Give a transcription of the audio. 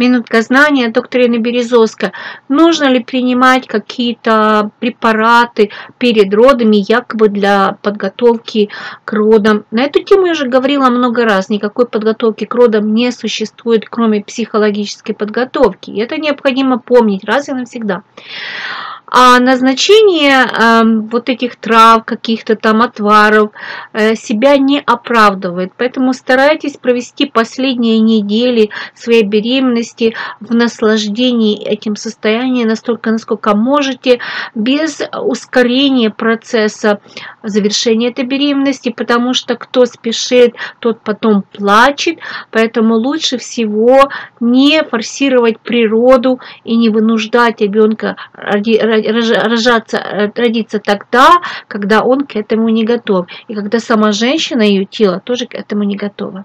Минутка знания доктора Ирины Березовской. Нужно ли принимать какие-то препараты перед родами, якобы для подготовки к родам? На эту тему я уже говорила много раз. Никакой подготовки к родам не существует, кроме психологической подготовки. И это необходимо помнить раз и навсегда. А назначение э, вот этих трав, каких-то там отваров э, себя не оправдывает. Поэтому старайтесь провести последние недели своей беременности в наслаждении этим состоянием настолько, насколько можете, без ускорения процесса завершения этой беременности, потому что кто спешит, тот потом плачет. Поэтому лучше всего не форсировать природу и не вынуждать ребенка рожаться, э, родиться тогда, когда он к этому не готов. И когда сама женщина, ее тело тоже к этому не готова.